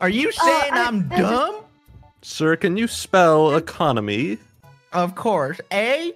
Are you oh, saying I- I'm dumb? Sir, can you spell economy? Of course. A